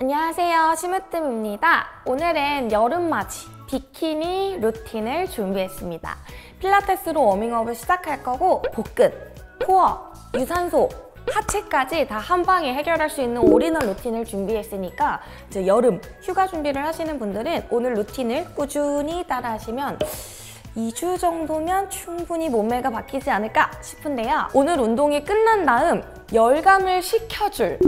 안녕하세요. 심으뜸입니다. 오늘은 여름맞이 비키니 루틴을 준비했습니다. 필라테스로 워밍업을 시작할 거고 복근, 코어, 유산소, 하체까지 다 한 방에 해결할 수 있는 올인원 루틴을 준비했으니까 이제 여름 휴가 준비를 하시는 분들은 오늘 루틴을 꾸준히 따라 하시면 2주 정도면 충분히 몸매가 바뀌지 않을까 싶은데요. 오늘 운동이 끝난 다음 열감을 식혀줄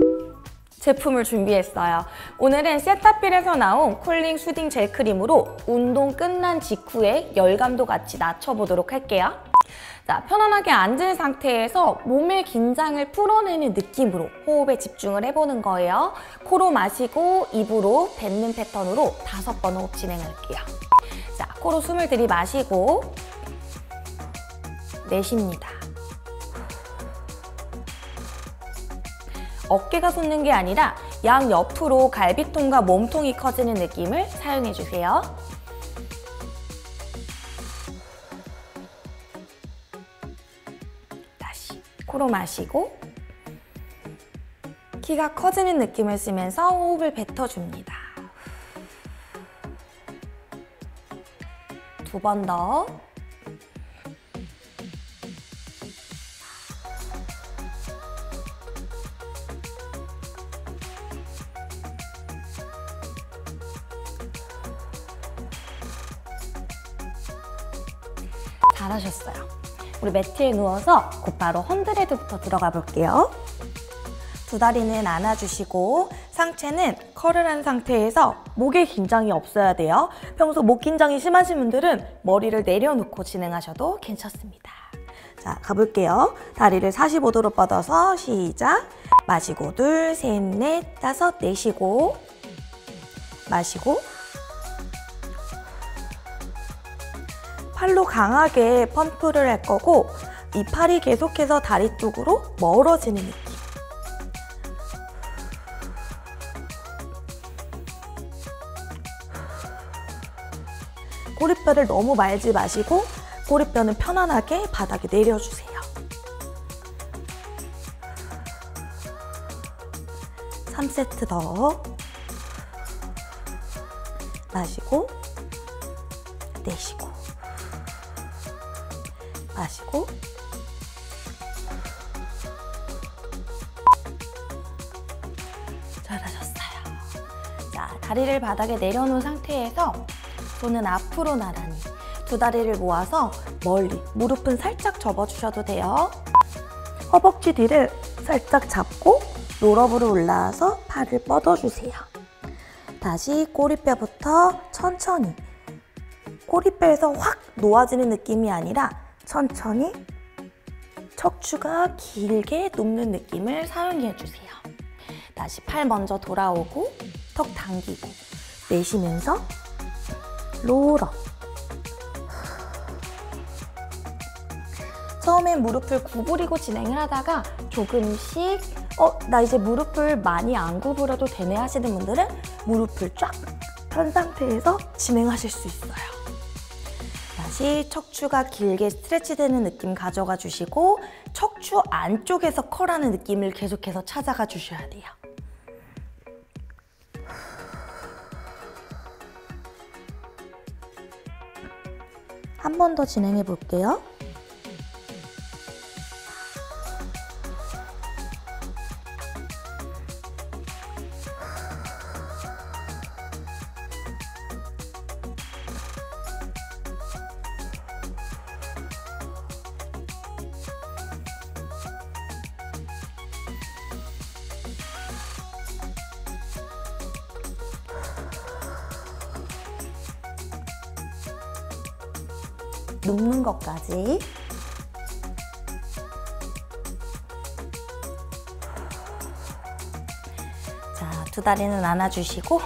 제품을 준비했어요. 오늘은 세타필에서 나온 쿨링 수딩 젤 크림으로 운동 끝난 직후에 열감도 같이 낮춰보도록 할게요. 자, 편안하게 앉은 상태에서 몸의 긴장을 풀어내는 느낌으로 호흡에 집중을 해보는 거예요. 코로 마시고 입으로 뱉는 패턴으로 다섯 번 호흡 진행할게요. 자, 코로 숨을 들이마시고 내쉽니다. 어깨가 솟는 게 아니라 양 옆으로 갈비통과 몸통이 커지는 느낌을 사용해주세요. 다시 코로 마시고 키가 커지는 느낌을 쓰면서 호흡을 뱉어줍니다. 두 번 더. 잘하셨어요. 우리 매트에 누워서 곧바로 헌드레드부터 들어가 볼게요. 두 다리는 안아주시고 상체는 컬을 한 상태에서 목에 긴장이 없어야 돼요. 평소 목 긴장이 심하신 분들은 머리를 내려놓고 진행하셔도 괜찮습니다. 자, 가볼게요. 다리를 45도로 뻗어서 시작. 마시고 둘, 셋, 넷, 다섯, 내쉬고 마시고 팔로 강하게 펌프를 할 거고 이 팔이 계속해서 다리 쪽으로 멀어지는 느낌. 꼬리뼈를 너무 말지 마시고 꼬리뼈는 편안하게 바닥에 내려주세요. 3세트 더 마시고 내쉬고 마시고 잘하셨어요. 자, 다리를 바닥에 내려놓은 상태에서 손은 앞으로 나란히 두 다리를 모아서 멀리 무릎은 살짝 접어주셔도 돼요. 허벅지 뒤를 살짝 잡고 롤업으로 올라와서 팔을 뻗어주세요. 다시 꼬리뼈부터 천천히 꼬리뼈에서 확 놓아지는 느낌이 아니라 천천히 척추가 길게 눕는 느낌을 사용해 주세요. 다시 팔 먼저 돌아오고 턱 당기고 내쉬면서 롤업 처음엔 무릎을 구부리고 진행을 하다가 조금씩 어, 나 이제 무릎을 많이 안 구부려도 되네 하시는 분들은 무릎을 쫙 편 상태에서 진행하실 수 있어요. 다시 척추가 길게 스트레치되는 느낌 가져가 주시고 척추 안쪽에서 컬하는 느낌을 계속해서 찾아가 주셔야 돼요. 한 번 더 진행해 볼게요. 눕는 것까지 자, 두 다리는 안아주시고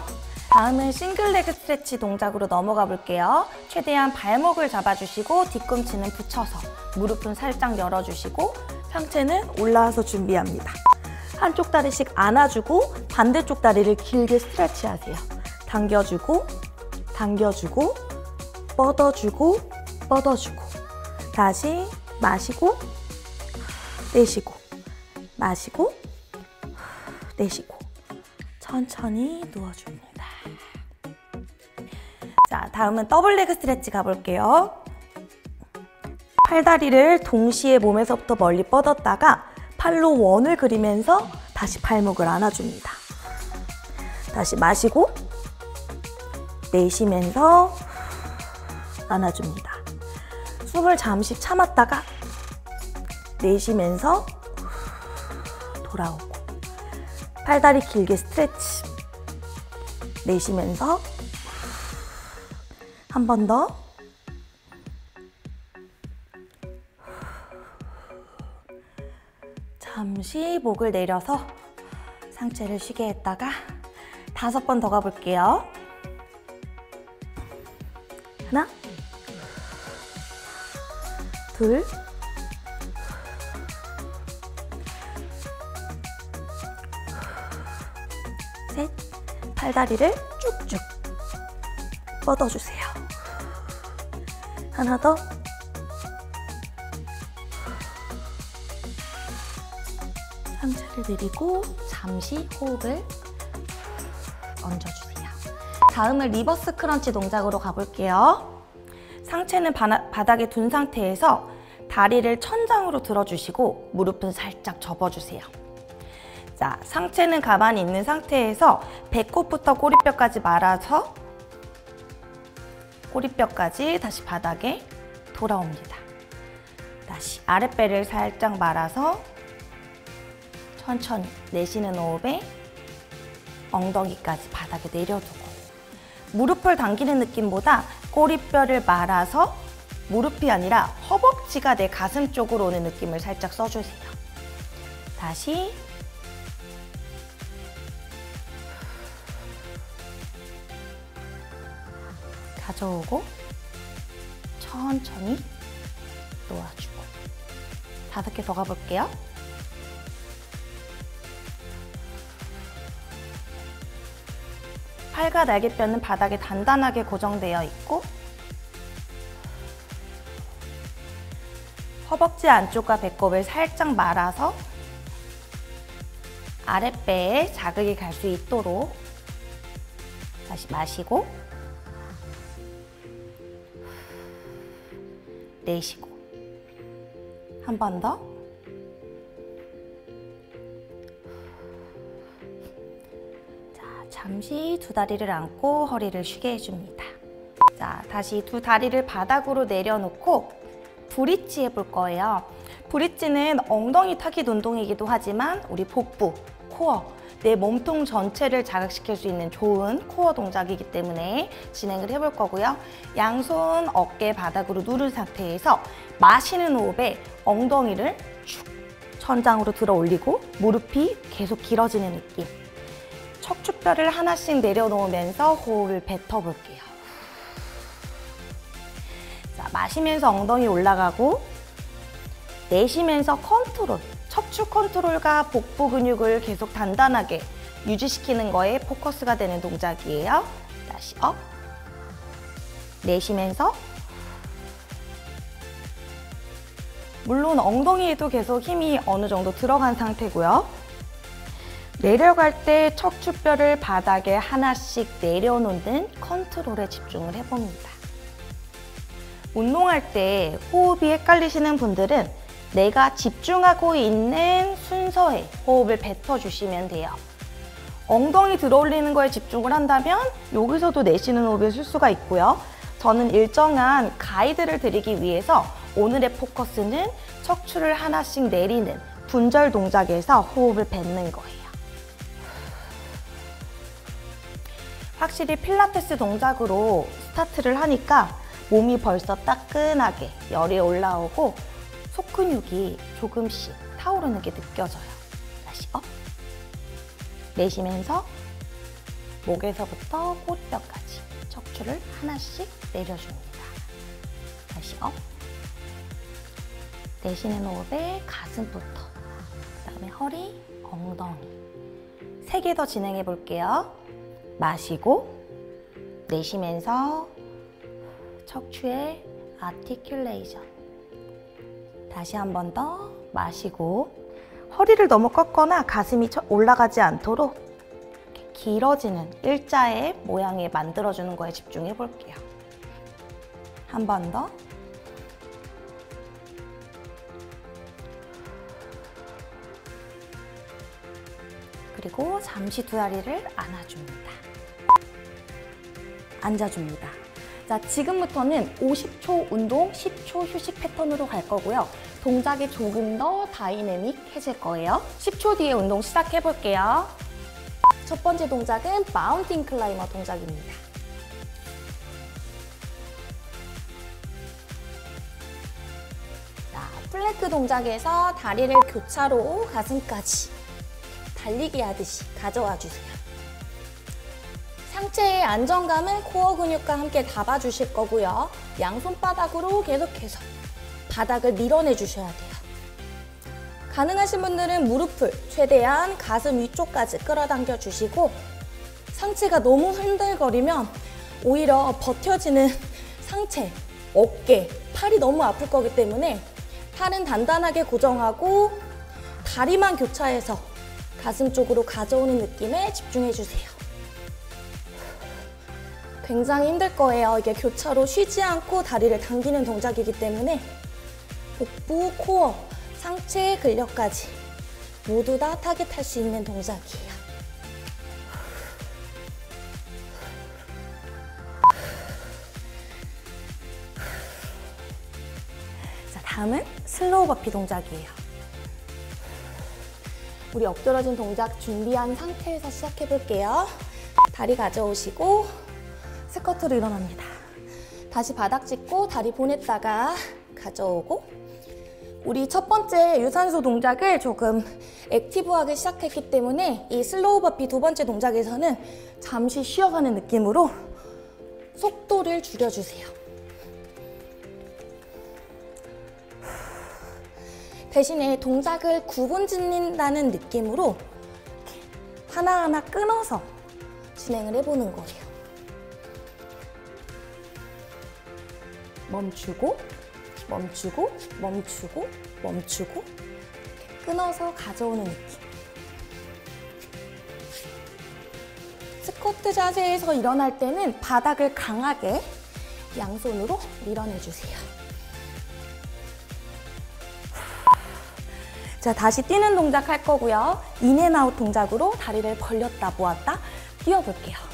다음은 싱글레그 스트레치 동작으로 넘어가 볼게요. 최대한 발목을 잡아주시고 뒤꿈치는 붙여서 무릎은 살짝 열어주시고 상체는 올라와서 준비합니다. 한쪽 다리씩 안아주고 반대쪽 다리를 길게 스트레치 하세요. 당겨주고 당겨주고 뻗어주고 뻗어주고 다시 마시고 내쉬고 마시고 내쉬고 천천히 누워줍니다. 자, 다음은 더블 레그 스트레치 가볼게요. 팔다리를 동시에 몸에서부터 멀리 뻗었다가 팔로 원을 그리면서 다시 발목을 안아줍니다. 다시 마시고 내쉬면서 안아줍니다. 숨을 잠시 참았다가 내쉬면서 돌아오고 팔다리 길게 스트레치 내쉬면서 한 번 더 잠시 목을 내려서 상체를 쉬게 했다가 다섯 번 더 가볼게요. 하나, 둘, 셋, 팔다리를 쭉쭉 뻗어주세요. 하나 더. 상체를 내리고 잠시 호흡을 얹어주세요. 다음은 reverse crunch 동작으로 가볼게요. 상체는 바나, 바닥에 둔 상태에서 다리를 천장으로 들어주시고 무릎은 살짝 접어주세요. 자, 상체는 가만히 있는 상태에서 배꼽부터 꼬리뼈까지 말아서 꼬리뼈까지 다시 바닥에 돌아옵니다. 다시 아랫배를 살짝 말아서 천천히 내쉬는 호흡에 엉덩이까지 바닥에 내려두고 무릎을 당기는 느낌보다 꼬리뼈를 말아서 무릎이 아니라 허벅지가 내 가슴 쪽으로 오는 느낌을 살짝 써주세요. 다시 가져오고 천천히 놓아주고 다섯 개 더 가볼게요. 팔과 날개뼈는 바닥에 단단하게 고정되어 있고 허벅지 안쪽과 배꼽을 살짝 말아서 아랫배에 자극이 갈 수 있도록 다시 마시고 내쉬고 한 번 더. 자, 잠시 두 다리를 안고 허리를 쉬게 해줍니다. 자, 다시 두 다리를 바닥으로 내려놓고 브릿지 해볼 거예요. 브릿지는 엉덩이 타깃 운동이기도 하지만 우리 복부, 코어, 내 몸통 전체를 자극시킬 수 있는 좋은 코어 동작이기 때문에 진행을 해볼 거고요. 양손 어깨 바닥으로 누른 상태에서 마시는 호흡에 엉덩이를 쭉 천장으로 들어 올리고 무릎이 계속 길어지는 느낌. 척추뼈를 하나씩 내려놓으면서 호흡을 뱉어볼게요. 자, 마시면서 엉덩이 올라가고 내쉬면서 컨트롤. 척추 컨트롤과 복부 근육을 계속 단단하게 유지시키는 거에 포커스가 되는 동작이에요. 다시 up. 내쉬면서 물론 엉덩이에도 계속 힘이 어느 정도 들어간 상태고요. 내려갈 때 척추뼈를 바닥에 하나씩 내려놓는 컨트롤에 집중을 해봅니다. 운동할 때 호흡이 헷갈리시는 분들은 내가 집중하고 있는 순서에 호흡을 뱉어주시면 돼요. 엉덩이 들어올리는 거에 집중을 한다면 여기서도 내쉬는 호흡을 쓸 수가 있고요. 저는 일정한 가이드를 드리기 위해서 오늘의 포커스는 척추를 하나씩 내리는 분절 동작에서 호흡을 뱉는 거예요. 확실히 필라테스 동작으로 스타트를 하니까 몸이 벌써 따끈하게 열이 올라오고 속 근육이 조금씩 타오르는 게 느껴져요. 다시 up. 내쉬면서 목에서부터 꼬리뼈까지 척추를 하나씩 내려줍니다. 다시 up. 내쉬는 호흡에 가슴부터, 그 다음에 허리, 엉덩이. 세 개 더 진행해 볼게요. 마시고, 내쉬면서 척추의 아티큘레이션. 다시 한 번 더 마시고 허리를 너무 꺾거나 가슴이 올라가지 않도록 길어지는 일자의 모양을 만들어주는 거에 집중해 볼게요. 한 번 더. 그리고 잠시 두 다리를 안아줍니다. 앉아줍니다. 자, 지금부터는 50초 운동, 10초 휴식 패턴으로 갈 거고요. 동작이 조금 더 다이내믹해질 거예요. 10초 뒤에 운동 시작해 볼게요. 첫 번째 동작은 마운틴 클라이머 동작입니다. 자, 플랭크 동작에서 다리를 교차로 가슴까지 달리기 하듯이 가져와 주세요. 상체의 안정감은 코어 근육과 함께 잡아주실 거고요. 양손바닥으로 계속해서 바닥을 밀어내 주셔야 돼요. 가능하신 분들은 무릎을 최대한 가슴 위쪽까지 끌어당겨 주시고 상체가 너무 흔들거리면 오히려 버텨지는 상체, 어깨, 팔이 너무 아플 거기 때문에 팔은 단단하게 고정하고 다리만 교차해서 가슴 쪽으로 가져오는 느낌에 집중해 주세요. 굉장히 힘들 거예요. 이게 교차로 쉬지 않고 다리를 당기는 동작이기 때문에 복부, 코어, 상체 근력까지 모두 다 타겟할 수 있는 동작이에요. 자, 다음은 slow burpee 동작이에요. 우리 엎드러진 동작 준비한 상태에서 시작해 볼게요. 다리 가져오시고 스쿼트로 일어납니다. 다시 바닥 짚고 다리 보냈다가 가져오고 우리 첫 번째 유산소 동작을 조금 active하게 시작했기 때문에 이 slow burpee 두 번째 동작에서는 잠시 쉬어가는 느낌으로 속도를 줄여주세요. 대신에 동작을 구분 짓는다는 느낌으로 하나하나 끊어서 진행을 해보는 거예요. 멈추고, 멈추고, 멈추고, 멈추고 끊어서 가져오는 느낌. 스쿼트 자세에서 일어날 때는 바닥을 강하게 양손으로 밀어내주세요. 자, 다시 뛰는 동작 할 거고요. in and out 동작으로 다리를 벌렸다 모았다 뛰어볼게요.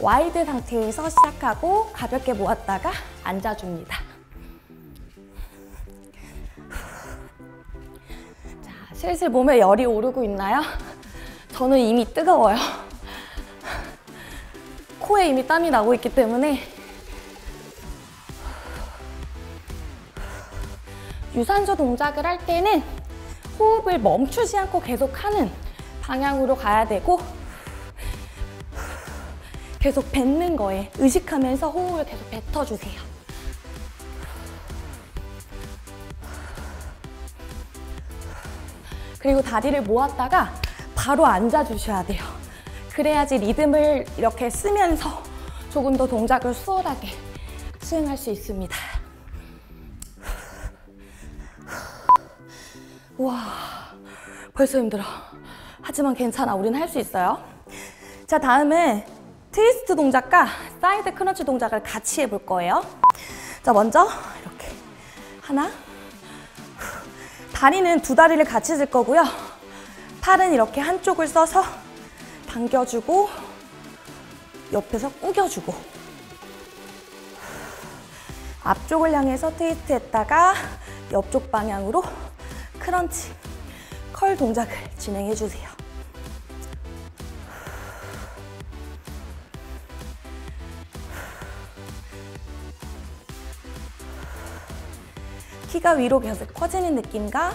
wide 상태에서 시작하고 가볍게 모았다가 앉아줍니다. 자, 슬슬 몸에 열이 오르고 있나요? 저는 이미 뜨거워요. 코에 이미 땀이 나고 있기 때문에 유산소 동작을 할 때는 호흡을 멈추지 않고 계속 하는 방향으로 가야 되고 계속 뱉는 거에 의식하면서 호흡을 계속 뱉어주세요. 그리고 다리를 모았다가 바로 앉아주셔야 돼요. 그래야지 리듬을 이렇게 쓰면서 조금 더 동작을 수월하게 수행할 수 있습니다. 우와, 벌써 힘들어. 하지만 괜찮아, 우린 할 수 있어요. 자, 다음은 트위스트 동작과 side crunch 동작을 같이 해볼 거예요. 자, 먼저 이렇게 하나, 다리는 두 다리를 같이 들 거고요. 팔은 이렇게 한쪽을 써서 당겨주고 옆에서 꾸겨주고 앞쪽을 향해서 트위스트 했다가 옆쪽 방향으로 크런치, 컬 동작을 진행해 주세요. 키가 위로 계속 커지는 느낌과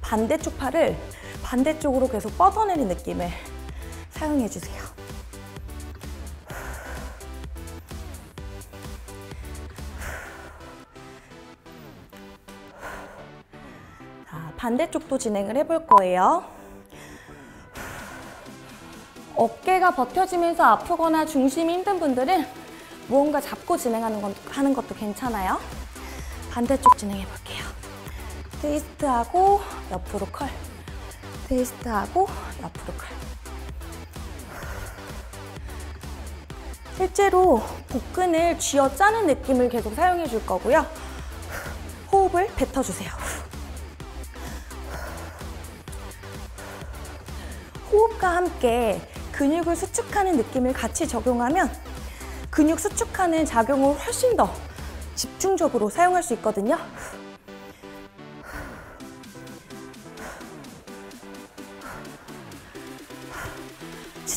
반대쪽 팔을 반대쪽으로 계속 뻗어내는 느낌을 사용해 주세요. 자, 반대쪽도 진행을 해볼 거예요. 어깨가 버텨지면서 아프거나 중심이 힘든 분들은 무언가 잡고 진행하는 건, 하는 것도 괜찮아요. 반대쪽 진행해 볼게요. 트위스트하고 옆으로 컬. 트위스트하고 옆으로 클. 실제로 복근을 쥐어 짜는 느낌을 계속 사용해 줄 거고요. 호흡을 뱉어주세요. 호흡과 함께 근육을 수축하는 느낌을 같이 적용하면 근육 수축하는 작용을 훨씬 더 집중적으로 사용할 수 있거든요.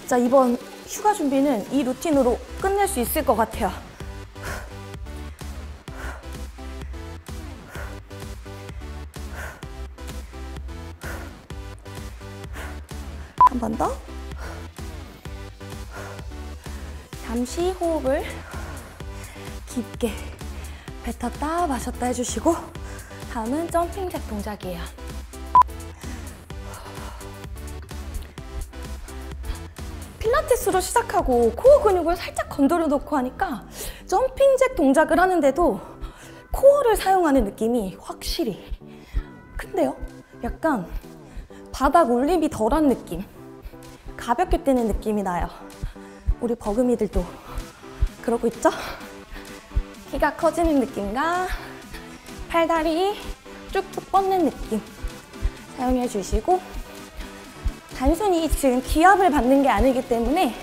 진짜 이번 휴가 준비는 이 루틴으로 끝낼 수 있을 것 같아요. 한 번 더. 잠시 호흡을 깊게 뱉었다 마셨다 해주시고 다음은 점핑 잭 동작이에요. 필라테스로 시작하고 코어 근육을 살짝 건드려 놓고 하니까 점핑 잭 동작을 하는데도 코어를 사용하는 느낌이 확실히 큰데요? 약간 바닥 울림이 덜한 느낌 가볍게 뛰는 느낌이 나요 우리 버금이들도 그러고 있죠? 키가 커지는 느낌과 팔다리 쭉쭉 뻗는 느낌 사용해 주시고 단순히 지금 기압을 받는 게 아니기 때문에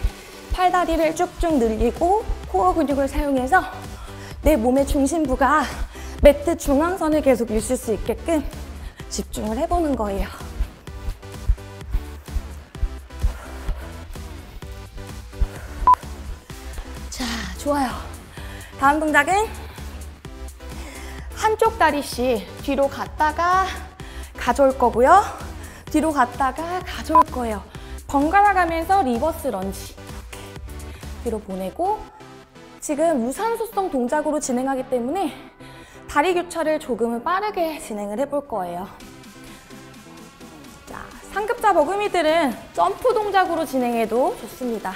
팔다리를 쭉쭉 늘리고 코어 근육을 사용해서 내 몸의 중심부가 매트 중앙선을 계속 있을 수 있게끔 집중을 해보는 거예요. 자, 좋아요. 다음 동작은 한쪽 다리씩 뒤로 갔다가 가져올 거고요. 뒤로 갔다가 가져올 거예요. 번갈아 가면서 reverse lunge. 뒤로 보내고 지금 유산소성 동작으로 진행하기 때문에 다리 교차를 조금은 빠르게 진행을 해볼 거예요. 자, 상급자 버금이들은 점프 동작으로 진행해도 좋습니다.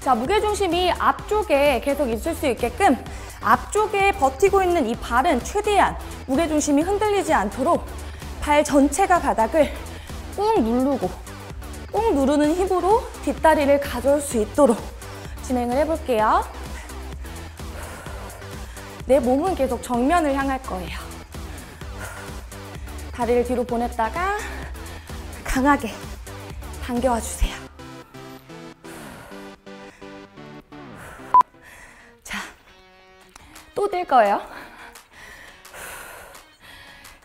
자, 무게중심이 앞쪽에 계속 있을 수 있게끔 앞쪽에 버티고 있는 이 발은 최대한 무게중심이 흔들리지 않도록 발 전체가 바닥을 꾹 누르고 꾹 누르는 힘으로 뒷다리를 가져올 수 있도록 진행을 해볼게요. 내 몸은 계속 정면을 향할 거예요. 다리를 뒤로 보냈다가 강하게 당겨와 주세요. 거예요.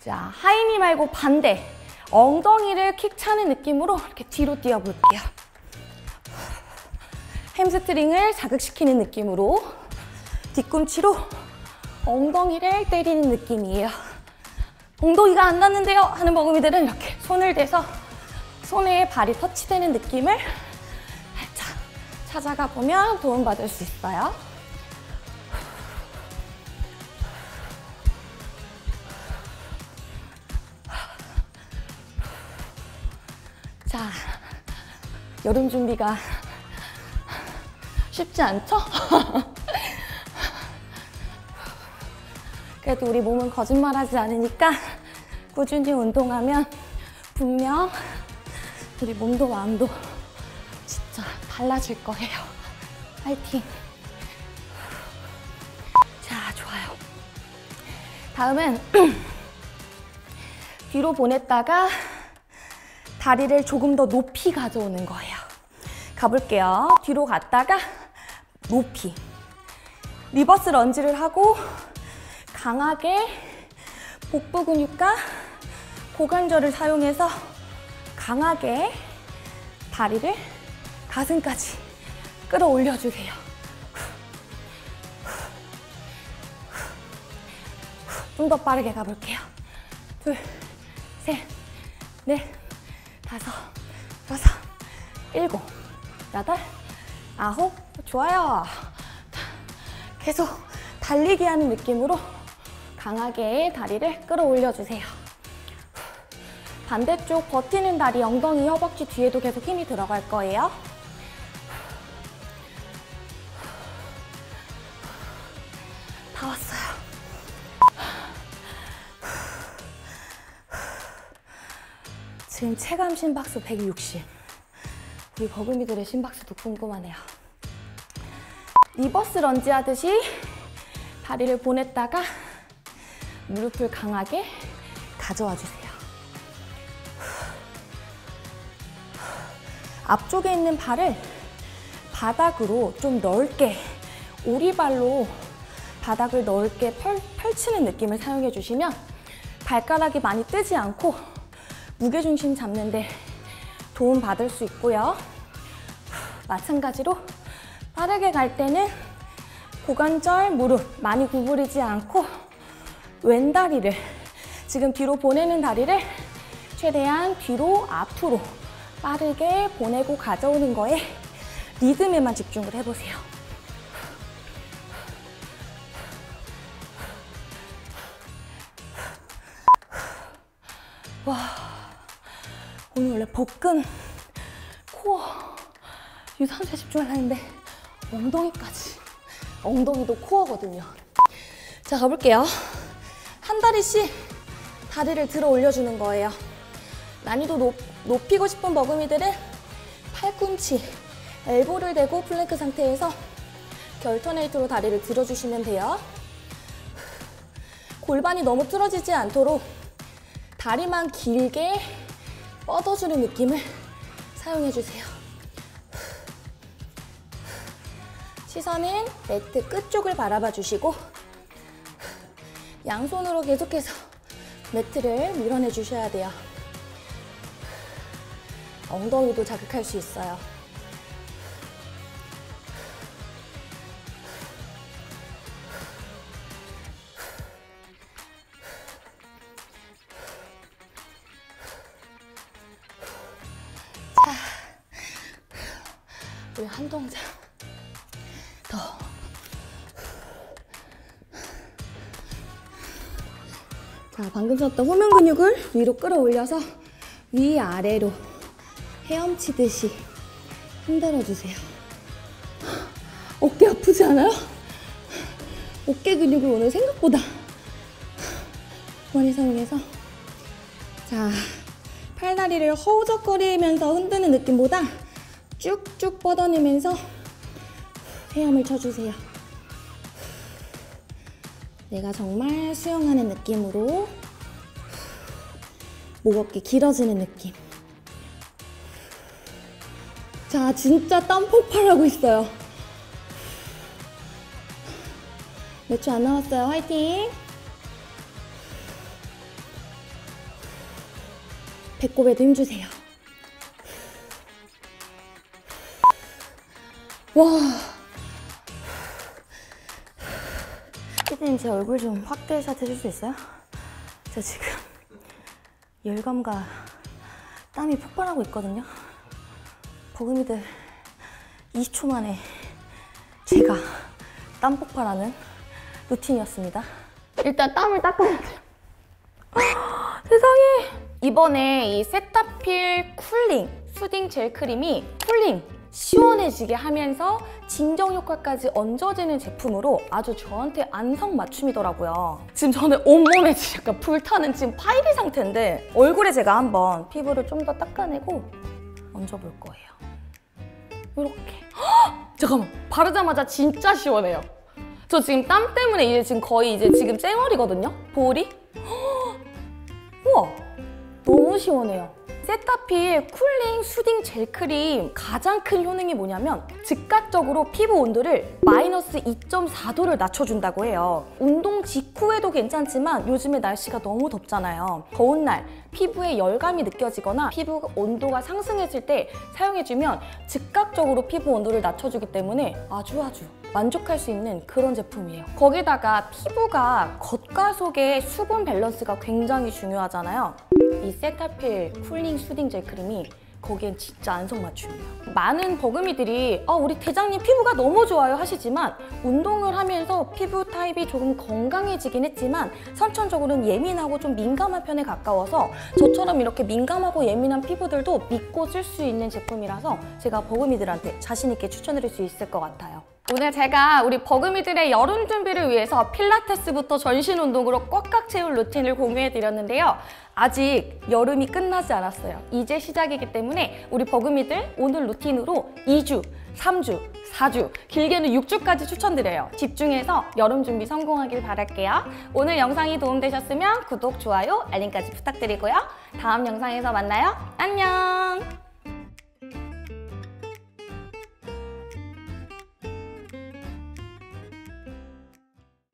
자, high knee 말고 반대. 엉덩이를 킥 차는 느낌으로 이렇게 뒤로 뛰어볼게요. 햄스트링을 자극시키는 느낌으로 뒤꿈치로 엉덩이를 때리는 느낌이에요. 엉덩이가 안 닿는데요 하는 버금이들은 이렇게 손을 대서 손에 발이 터치되는 느낌을 살짝 찾아가 보면 도움받을 수 있어요. 여름 준비가 쉽지 않죠? 그래도 우리 몸은 거짓말하지 않으니까 꾸준히 운동하면 분명 우리 몸도 마음도 진짜 달라질 거예요. 파이팅! 자, 좋아요. 다음은 뒤로 보냈다가 다리를 조금 더 높이 가져오는 거예요. 가볼게요. 뒤로 갔다가 높이. reverse lunge를 하고 강하게 복부 근육과 고관절을 사용해서 강하게 다리를 가슴까지 끌어올려 주세요. 좀 더 빠르게 가볼게요. 둘, 셋, 넷, 다섯, 여섯, 일곱, 여덟, 아홉, 좋아요. 계속 달리기 하는 느낌으로 강하게 다리를 끌어올려 주세요. 반대쪽 버티는 다리, 엉덩이, 허벅지 뒤에도 계속 힘이 들어갈 거예요. 지금 체감 심박수 160. 우리 버금이들의 심박수도 궁금하네요. reverse lunge 하듯이 다리를 보냈다가 무릎을 강하게 가져와 주세요. 앞쪽에 있는 발을 바닥으로 좀 넓게 오리발로 바닥을 넓게 펼, 펼치는 느낌을 사용해 주시면 발가락이 많이 뜨지 않고 무게중심 잡는데 도움 받을 수 있고요. 마찬가지로 빠르게 갈 때는 고관절, 무릎 많이 구부리지 않고 왼다리를 지금 뒤로 보내는 다리를 최대한 뒤로 앞으로 빠르게 보내고 가져오는 거에 리듬에만 집중을 해보세요. 복근, 코어, 유산소에 집중하려는데 엉덩이까지. 엉덩이도 코어거든요. 자, 가볼게요. 한 다리씩 다리를 들어 올려주는 거예요. 난이도 높, 높이고 싶은 버금이들은 팔꿈치, elbow를 대고 플랭크 상태에서 alternate로 다리를 들어주시면 돼요. 골반이 너무 틀어지지 않도록 다리만 길게 뻗어주는 느낌을 사용해주세요. 시선은 매트 끝쪽을 바라봐 주시고 양손으로 계속해서 매트를 밀어내 주셔야 돼요. 엉덩이도 자극할 수 있어요. 썼던 후면 근육을 위로 끌어올려서 위아래로 헤엄치듯이 흔들어 주세요. 어깨 아프지 않아요? 어깨 근육을 오늘 생각보다 많이 사용해서 자, 팔다리를 허우적거리면서 흔드는 느낌보다 쭉쭉 뻗어내면서 헤엄을 쳐주세요. 내가 정말 수영하는 느낌으로 목 어깨 길어지는 느낌. 자, 진짜 땀 폭발하고 있어요. 몇 초 안 남았어요. 화이팅! 배꼽에도 힘주세요. 와. 피디님 제 얼굴 좀 확대샷 해줄 수 있어요? 저 지금 열감과 땀이 폭발하고 있거든요. 버금이들 20초 만에 제가 땀 폭발하는 루틴이었습니다. 일단 땀을 닦아야 돼요. 세상에! 이번에 이 세타필 cooling soothing gel cream이 cooling 시원해지게 하면서 진정 효과까지 얹어지는 제품으로 아주 저한테 안성맞춤이더라고요. 지금 저는 온몸에 약간 불타는 지금 파이리 상태인데 얼굴에 제가 한번 피부를 좀 더 닦아내고 얹어볼 거예요. 이렇게. 헉! 잠깐만. 바르자마자 진짜 시원해요. 저 지금 땀 때문에 이제 지금 거의 이제 지금 쌩얼이거든요? 볼이? 헉! 우와! 너무 시원해요. 세타필 cooling soothing gel cream 가장 큰 효능이 뭐냐면 즉각적으로 피부 온도를 마이너스 2.4도를 낮춰준다고 해요. 운동 직후에도 괜찮지만 요즘에 날씨가 너무 덥잖아요. 더운 날 피부에 열감이 느껴지거나 피부 온도가 상승했을 때 사용해주면 즉각적으로 피부 온도를 낮춰주기 때문에 아주 아주 만족할 수 있는 그런 제품이에요. 거기다가 피부가 겉과 속의 수분 밸런스가 굉장히 중요하잖아요. 이 세타필 cooling soothing gel cream이 거기엔 진짜 안성맞춤이에요. 많은 버금이들이 어, 우리 대장님 피부가 너무 좋아요 하시지만 운동을 하면서 피부 타입이 조금 건강해지긴 했지만 선천적으로는 예민하고 좀 민감한 편에 가까워서 저처럼 이렇게 민감하고 예민한 피부들도 믿고 쓸 수 있는 제품이라서 제가 버금이들한테 자신 있게 추천드릴 수 있을 것 같아요. 오늘 제가 우리 버금이들의 여름 준비를 위해서 필라테스부터 전신 운동으로 꽉꽉 채운 루틴을 공유해 드렸는데요. 아직 여름이 끝나지 않았어요. 이제 시작이기 때문에 우리 버금이들 오늘 루틴으로 2주, 3주, 4주, 길게는 6주까지 추천드려요. 집중해서 여름 준비 성공하길 바랄게요. 오늘 영상이 도움되셨으면 구독, 좋아요, 알림까지 부탁드리고요. 다음 영상에서 만나요. 안녕!